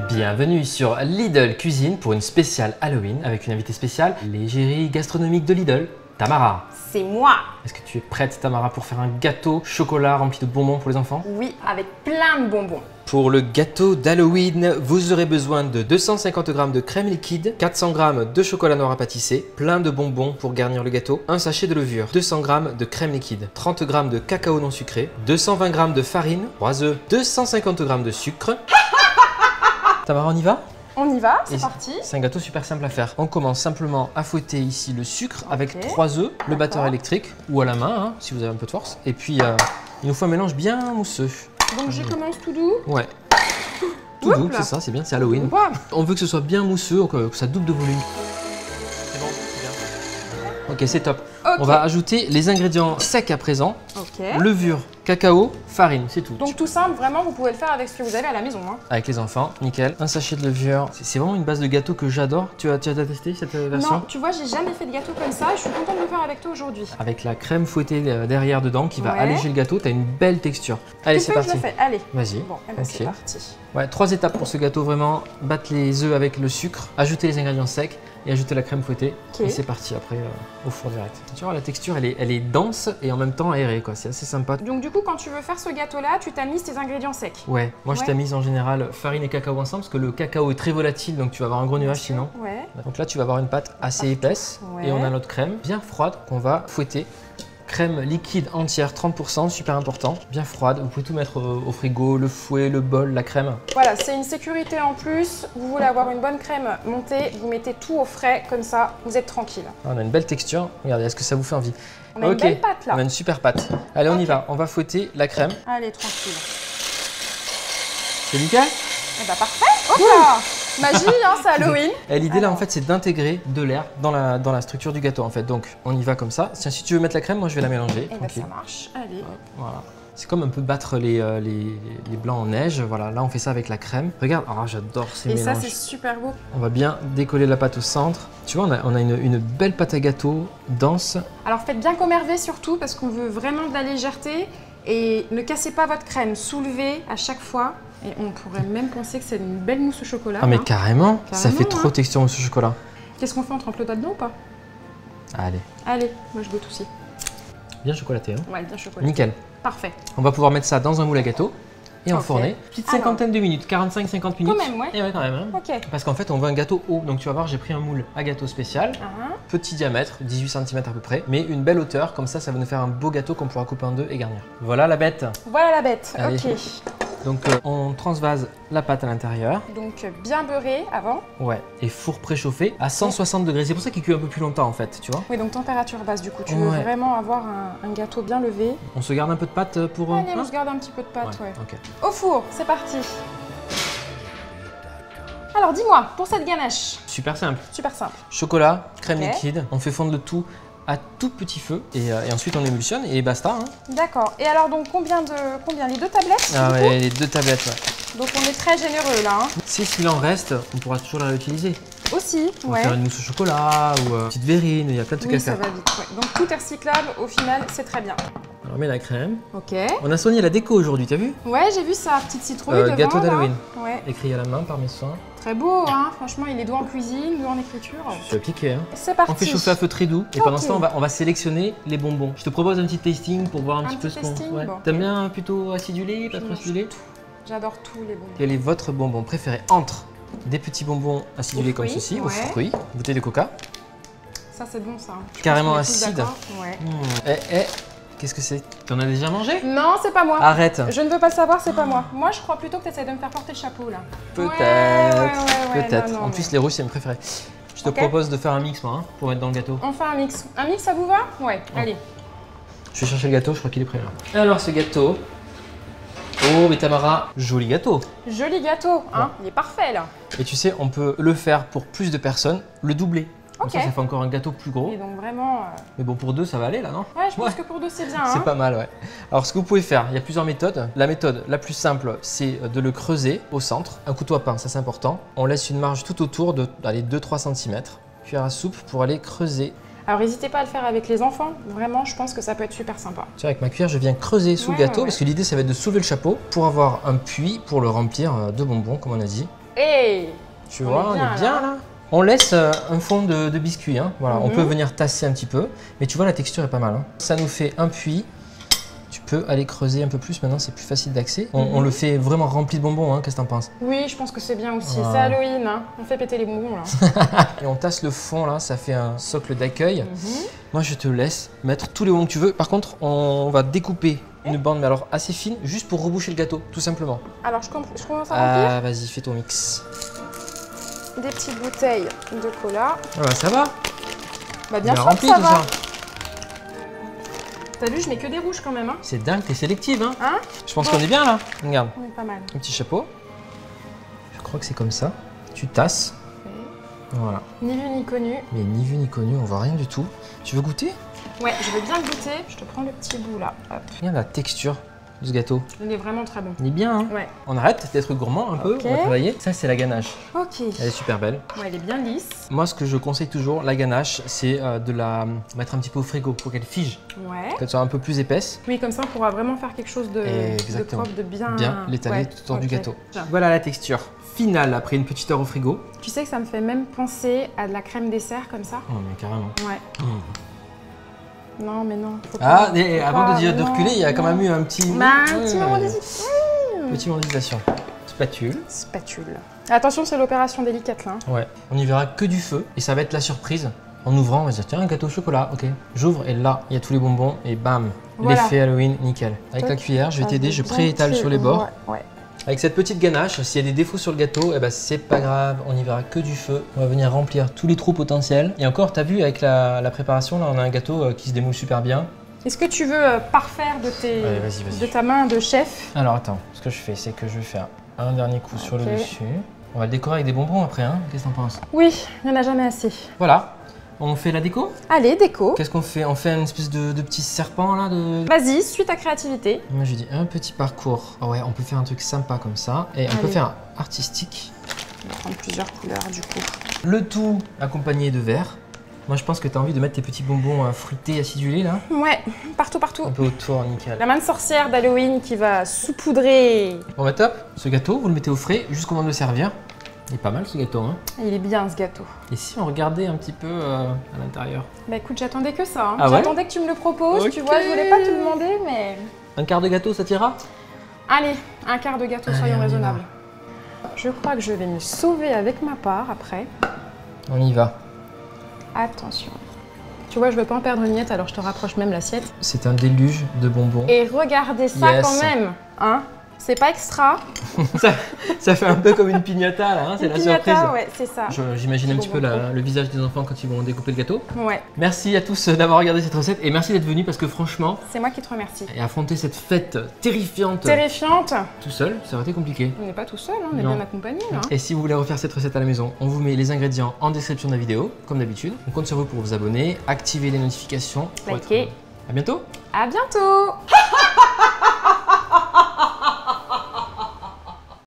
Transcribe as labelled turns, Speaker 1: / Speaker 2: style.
Speaker 1: Bienvenue sur Lidl Cuisine pour une spéciale Halloween avec une invitée spéciale, l'égérie gastronomique de Lidl, Tamara.
Speaker 2: C'est moi
Speaker 1: Est-ce que tu es prête Tamara pour faire un gâteau chocolat rempli de bonbons pour les enfants?
Speaker 2: Oui, avec plein de bonbons.
Speaker 1: Pour le gâteau d'Halloween, vous aurez besoin de 250 g de crème liquide, 400 g de chocolat noir à pâtisser, plein de bonbons pour garnir le gâteau, un sachet de levure, 200 g de crème liquide, 30 g de cacao non sucré, 220 g de farine, 3 œufs, 250 g de sucre. Tamara, on y va
Speaker 2: On y va, c'est parti.
Speaker 1: C'est un gâteau super simple à faire. On commence simplement à fouetter ici le sucre avec. 3 œufs, le batteur électrique ou à la main hein, si vous avez un peu de force. Et puis euh, il nous faut un mélange bien mousseux.
Speaker 2: Donc je commence tout doux.
Speaker 1: Ouais. Tout doux, c'est ça, c'est bien, c'est Halloween. On veut que ce soit bien mousseux, que, que ça double de volume. C'est bon, c'est bien. Ok, c'est top. On va ajouter les ingrédients secs à présent. Levure, cacao, farine, c'est tout.
Speaker 2: Donc tout simple, vraiment, vous pouvez le faire avec ce que vous avez à la maison. hein.
Speaker 1: Avec les enfants, nickel. Un sachet de levure. C'est vraiment une base de gâteau que j'adore. Tu as, tu as testé cette euh, version
Speaker 2: Non, tu vois, j'ai jamais fait de gâteau comme ça et je suis contente de le faire avec toi aujourd'hui.
Speaker 1: avec la crème fouettée euh, derrière dedans qui va
Speaker 2: Ouais.
Speaker 1: alléger le gâteau. Tu as une belle texture. Allez, c'est
Speaker 2: je
Speaker 1: parti.
Speaker 2: le fais? Allez.
Speaker 1: Vas-y.
Speaker 2: Bon, eh ben, c'est parti.
Speaker 1: Ouais, trois étapes pour ce gâteau vraiment. Battre les œufs avec le sucre, ajouter les ingrédients secs et ajouter la crème fouettée. Et c'est parti après euh, au four direct. Tu vois, la texture elle est, elle est dense et en même temps aérée quoi. C'est assez sympa.
Speaker 2: Donc du coup, quand tu veux faire ce gâteau-là, tu t'aمیses tes ingrédients secs.
Speaker 1: Ouais, moi je
Speaker 2: Ouais.
Speaker 1: t'ai mis en général farine et cacao ensemble parce que le cacao est très volatile donc tu vas avoir un gros nuage sinon.
Speaker 2: Ouais.
Speaker 1: Donc là tu vas avoir une pâte assez épaisse
Speaker 2: Ouais.
Speaker 1: et on a notre crème bien froide qu'on va fouetter. Crème liquide entière 30%, super important, bien froide. Vous pouvez tout mettre au, au frigo, le fouet, le bol, la crème.
Speaker 2: Voilà, c'est une sécurité en plus. Vous voulez avoir une bonne crème montée, vous mettez tout au frais, comme ça, vous êtes tranquille.
Speaker 1: Ah, On a une belle texture. Regardez, est-ce que ça vous fait envie
Speaker 2: On a une belle pâte là.
Speaker 1: On a une super pâte. Allez, on y va. On va fouetter la crème.
Speaker 2: Allez, tranquille.
Speaker 1: C'est nickel
Speaker 2: Eh bah parfait Hop là Magie, hein, c'est Halloween
Speaker 1: Et l'idée là, en fait, c'est d'intégrer de l'air dans la, dans la structure du gâteau, en fait. Donc, on y va comme ça. Si tu veux mettre la crème, moi, je vais la mélanger.
Speaker 2: Eh bah
Speaker 1: tranquille.
Speaker 2: ça marche. Allez.
Speaker 1: Voilà. C'est comme un peu battre les, euh, les, les blancs en neige. Voilà, là, on fait ça avec la crème. Regarde, ah, j'adore ces
Speaker 2: Et ça,
Speaker 1: mélanges.
Speaker 2: c'est super beau.
Speaker 1: on va bien décoller la pâte au centre. Tu vois, on a, on a une, une belle pâte à gâteau dense.
Speaker 2: Alors faites bien comme Hervé surtout, parce qu'on veut vraiment de la légèreté. Et ne cassez pas votre crème, soulevez à chaque fois. Et on pourrait même penser que c'est une belle mousse au chocolat.
Speaker 1: Ah, mais
Speaker 2: hein.
Speaker 1: carrément, ça fait trop
Speaker 2: hein.
Speaker 1: texture mousse au chocolat.
Speaker 2: Qu'est-ce qu'on fait On trempe le doigt dedans ou pas?
Speaker 1: Allez,
Speaker 2: Allez, moi je goûte aussi.
Speaker 1: bien chocolaté. Hein.
Speaker 2: Ouais, bien chocolat.
Speaker 1: Nickel.
Speaker 2: Parfait.
Speaker 1: On va pouvoir mettre ça dans un moule à gâteau et
Speaker 2: Ok.
Speaker 1: enfourner. Petite
Speaker 2: Alors.
Speaker 1: cinquantaine de minutes, 45-50 minutes.
Speaker 2: même, ouais.
Speaker 1: Et ouais, quand même. hein. Parce qu'en fait, on veut un gâteau haut. Donc tu vas voir, j'ai pris un moule à gâteau spécial,
Speaker 2: Ah,
Speaker 1: petit diamètre, 18 cm à peu près, mais une belle hauteur. Comme ça, ça va nous faire un beau gâteau qu'on pourra couper en deux et garnir. Voilà la bête.
Speaker 2: Voilà la bête.
Speaker 1: Allez.
Speaker 2: Ok.
Speaker 1: Donc euh, on transvase la pâte à l'intérieur.
Speaker 2: Donc bien beurré avant.
Speaker 1: Ouais. Et four préchauffé à 160 degrés. C'est pour ça qu'il cuit un peu plus longtemps en fait, tu vois.
Speaker 2: Oui, donc température basse du coup. Tu
Speaker 1: Ouais.
Speaker 2: veux vraiment avoir un, un gâteau bien levé.
Speaker 1: On se garde un peu de pâte euh, pour. euh,
Speaker 2: on
Speaker 1: hein
Speaker 2: se garde un petit peu de pâte, ouais. Au four, c'est parti. Alors dis-moi, pour cette ganache,
Speaker 1: Super simple.
Speaker 2: super simple.
Speaker 1: Chocolat, crème liquide. On fait fondre le tout à tout petit feu et, euh, et ensuite on émulsionne et basta. hein.
Speaker 2: D'accord. Et alors donc combien de combien? Les deux tablettes
Speaker 1: Ah
Speaker 2: du coup?
Speaker 1: ouais, les deux tablettes. ouais.
Speaker 2: Donc on est très généreux là. hein.
Speaker 1: Si s'il en reste, on pourra toujours la réutiliser.
Speaker 2: Aussi,
Speaker 1: On
Speaker 2: ouais.
Speaker 1: faire une mousse au chocolat ou euh, une petite verrine, il y a plein de trucs
Speaker 2: Oui,
Speaker 1: à
Speaker 2: ça
Speaker 1: faire.
Speaker 2: va vite. ouais. Donc tout est recyclable. Au final, c'est très bien.
Speaker 1: On met la crème.
Speaker 2: Ok.
Speaker 1: On a soigné la déco aujourd'hui, t'as vu
Speaker 2: Ouais, j'ai vu ça, petite citrouille
Speaker 1: Euh,
Speaker 2: devant.
Speaker 1: Gâteau d'Halloween.
Speaker 2: Ouais.
Speaker 1: Écrit à la main par mes soins.
Speaker 2: Très beau, hein. Franchement, il est doux en cuisine, doux en écriture.
Speaker 1: Tu vas piquer, hein.
Speaker 2: C'est parti.
Speaker 1: On fait chauffer à feu très doux et pendant ce temps on va, on va sélectionner les bonbons. Je te propose un petit tasting pour voir un,
Speaker 2: Un
Speaker 1: petit peu ce qu'on. Ouais.
Speaker 2: bon.
Speaker 1: T'aimes bien plutôt acidulé, pas
Speaker 2: Je
Speaker 1: trop acidulé
Speaker 2: J'adore tous les bonbons.
Speaker 1: Quel est votre bonbon préféré entre des petits bonbons acidulés
Speaker 2: Aux
Speaker 1: comme ceci, aux
Speaker 2: ouais.
Speaker 1: fruits, bouteille de coca
Speaker 2: Ça, c'est bon, ça. Je
Speaker 1: Carrément acide.
Speaker 2: Ouais.
Speaker 1: Hmm. Eh, eh, qu'est-ce que c'est? T'en as déjà mangé?
Speaker 2: Non, c'est pas moi.
Speaker 1: Arrête
Speaker 2: Je ne veux pas le savoir, c'est pas moi. Moi, je crois plutôt que tu essaies de me faire porter le chapeau, là.
Speaker 1: Peut-être,
Speaker 2: Ouais, ouais, ouais, ouais,
Speaker 1: peut-être. en
Speaker 2: mais-
Speaker 1: plus, les rouges, c'est mes préférés. Je te propose de faire un mix, moi, hein, pour mettre dans le gâteau.
Speaker 2: On fait un mix. Un mix, ça vous va? Ouais, allez.
Speaker 1: Je vais chercher le gâteau, je crois qu'il est prêt là. Alors, ce gâteau. Oh, mais Tamara, joli gâteau.
Speaker 2: Joli gâteau, hein Il est parfait, là.
Speaker 1: Et tu sais, on peut le faire pour plus de personnes, le doubler. Comme ça, ça fait encore un gâteau plus gros.
Speaker 2: Et donc, vraiment... euh,
Speaker 1: Mais bon, pour deux, ça va aller là, non
Speaker 2: Ouais, je pense
Speaker 1: Ouais.
Speaker 2: que pour deux, c'est bien,
Speaker 1: C'est
Speaker 2: hein
Speaker 1: pas mal, ouais. Alors, ce que vous pouvez faire, il y a plusieurs méthodes. La méthode la plus simple, c'est de le creuser au centre. Un couteau à pain, ça c'est important. On laisse une marge tout autour de 2-3 cm. Cuillère à soupe pour aller creuser.
Speaker 2: Alors, n'hésitez pas à le faire avec les enfants. Vraiment, je pense que ça peut être super sympa.
Speaker 1: Tu vois, avec ma cuillère, je viens creuser sous
Speaker 2: Ouais,
Speaker 1: le gâteau
Speaker 2: ouais,
Speaker 1: parce que l'idée, ça va être de soulever le chapeau pour avoir un puits pour le remplir euh, de bonbons, comme on a dit.
Speaker 2: Hey
Speaker 1: Tu
Speaker 2: On
Speaker 1: vois,
Speaker 2: est
Speaker 1: on est bien
Speaker 2: là.
Speaker 1: là. On laisse euh, un fond de, de biscuit. hein. Voilà, on
Speaker 2: Mhm.
Speaker 1: peut venir tasser un petit peu. Mais tu vois, la texture est pas mal. hein. Ça nous fait un puits. Tu peux aller creuser un peu plus. Maintenant, c'est plus facile d'accès. On,
Speaker 2: Mhm.
Speaker 1: on le fait vraiment rempli de bonbons. hein. Qu'est-ce que t'en penses?
Speaker 2: Oui, je pense que c'est bien aussi.
Speaker 1: Ah.
Speaker 2: C'est Halloween, hein. on fait péter les bonbons là.
Speaker 1: Et on tasse le fond là. Ça fait un socle d'accueil.
Speaker 2: Mhm.
Speaker 1: Moi, je te laisse mettre tous les bonbons que tu veux. Par contre, on va découper une bande, mais alors assez fine, juste pour reboucher le gâteau, tout simplement.
Speaker 2: Alors je, je commence à remplir
Speaker 1: Ah, vas-y, fais ton mix.
Speaker 2: Des petites bouteilles de cola.
Speaker 1: Ah bah, ça va.
Speaker 2: Bah bien sûr que
Speaker 1: rempli
Speaker 2: ça va. T'as vu, je mets que des rouges quand même. Hein,
Speaker 1: C'est dingue, t'es sélective, hein
Speaker 2: Hein
Speaker 1: Je pense qu'on est bien là. Regarde.
Speaker 2: On est pas mal.
Speaker 1: Un petit chapeau. Je crois que c'est comme ça. Tu tasses. Voilà.
Speaker 2: Ni vu ni connu.
Speaker 1: Mais ni vu ni connu, on voit rien du tout. Tu veux goûter?
Speaker 2: Ouais, je veux bien goûter. Je te prends le petit bout là. Hop.
Speaker 1: Regarde la texture ce gâteau.
Speaker 2: Il est vraiment très bon.
Speaker 1: Il est bien, hein
Speaker 2: Ouais.
Speaker 1: On arrête d'être gourmand un peu, on va travailler. Ça, c'est la ganache.
Speaker 2: Ok.
Speaker 1: Elle est super belle.
Speaker 2: Ouais, elle est bien lisse.
Speaker 1: Moi, ce que je conseille toujours, la ganache, c'est euh, de la mettre un petit peu au frigo pour qu'elle fige,
Speaker 2: Ouais.
Speaker 1: qu'elle soit un peu plus épaisse.
Speaker 2: Oui, comme ça, on pourra vraiment faire quelque chose de, propre, de bien.
Speaker 1: Bien l'étaler
Speaker 2: Ouais,
Speaker 1: tout autour du gâteau. Voilà la texture finale après une petite heure au frigo.
Speaker 2: Tu sais que ça me fait même penser à de la crème dessert comme ça.
Speaker 1: Oh, mais carrément.
Speaker 2: Ouais.
Speaker 1: Mmh.
Speaker 2: Non, mais non. faut
Speaker 1: Ah,
Speaker 2: pas-
Speaker 1: et
Speaker 2: faut
Speaker 1: avant
Speaker 2: pas,
Speaker 1: de dire de reculer, il y a quand même eu un petit.
Speaker 2: Bah, un petit
Speaker 1: Ouais.
Speaker 2: moment d'hésitation.
Speaker 1: Petit moment d'hésitation. Spatule.
Speaker 2: Spatule. Attention, c'est l'opération délicate là. hein.
Speaker 1: Ouais. On n'y verra que du feu et ça va être la surprise. En ouvrant, on va se dire tiens, un gâteau au chocolat, ok. J'ouvre et là, il y a tous les bonbons et bam,
Speaker 2: Voilà.
Speaker 1: l'effet Halloween, nickel. Avec
Speaker 2: Toi,
Speaker 1: la cuillère, je vais t'aider, je pré-étale sur les bords.
Speaker 2: Ouais, ouais.
Speaker 1: Avec cette petite ganache, s'il y a des défauts sur le gâteau, eh ben c'est pas grave, on n'y verra que du feu. On va venir remplir tous les trous potentiels. Et encore, t'as vu avec la, la préparation, là, on a un gâteau euh, qui se démoule super bien.
Speaker 2: Est-ce que tu veux euh, parfaire de, tes,
Speaker 1: Allez,
Speaker 2: de ta main de chef?
Speaker 1: Alors attends, ce que je fais, c'est que je vais faire un dernier coup sur le dessus. On va le décorer avec des bonbons après, hein? Qu'est-ce que t'en penses?
Speaker 2: Oui, il n'y en a jamais assez.
Speaker 1: Voilà, on fait la déco?
Speaker 2: Allez, déco.
Speaker 1: Qu'est-ce qu'on fait? On fait une espèce de, de petit serpent là de...
Speaker 2: Vas-y, suis ta créativité.
Speaker 1: Moi je dis un petit parcours. Ah ouais, on peut faire un truc sympa comme ça. Et on peut faire artistique.
Speaker 2: On va prendre plusieurs couleurs du coup.
Speaker 1: Le tout accompagné de verre. Moi je pense que tu as envie de mettre tes petits bonbons euh, fruités acidulés là.
Speaker 2: Ouais, partout, partout.
Speaker 1: Un peu autour, nickel.
Speaker 2: La main de sorcière d'Halloween qui va saupoudrer.
Speaker 1: Bon bah top, ce gâteau vous le mettez au frais jusqu'au moment de le servir. Il est pas mal ce gâteau hein.
Speaker 2: Il est bien ce gâteau.
Speaker 1: Et si on regardait un petit peu euh, à l'intérieur?
Speaker 2: Bah écoute, j'attendais que ça. hein.
Speaker 1: Ah ouais?
Speaker 2: J'attendais que tu me le proposes. Tu vois, je voulais pas te demander, mais.
Speaker 1: Un quart de gâteau ça t'ira?
Speaker 2: Allez, un quart de gâteau, soyons raisonnables. Je crois que je vais me sauver avec ma part après.
Speaker 1: On y va.
Speaker 2: Attention. Tu vois, je veux pas en perdre une miette, alors je te rapproche même l'assiette.
Speaker 1: C'est un déluge de bonbons.
Speaker 2: Et regardez ça
Speaker 1: Yes.
Speaker 2: quand même, hein C'est pas extra.
Speaker 1: ça, ça fait un peu comme une pignata là, hein, c'est la
Speaker 2: piñata,
Speaker 1: surprise.
Speaker 2: ouais, c'est ça.
Speaker 1: J'imagine un petit peu la- le visage des enfants quand ils vont découper le gâteau.
Speaker 2: Ouais,
Speaker 1: Merci à tous d'avoir regardé cette recette et merci d'être venus parce que franchement,
Speaker 2: c'est moi qui te remercie.
Speaker 1: et affronter cette fête terrifiante
Speaker 2: Terrifiante.
Speaker 1: tout seul, ça aurait été compliqué.
Speaker 2: On n'est pas tout seul, hein, on est
Speaker 1: Non.
Speaker 2: bien accompagné. Hein.
Speaker 1: Et si vous voulez refaire cette recette à la maison, on vous met les ingrédients en description de la vidéo, comme d'habitude. On compte sur vous pour vous abonner, activer les notifications. être- À bientôt
Speaker 2: À bientôt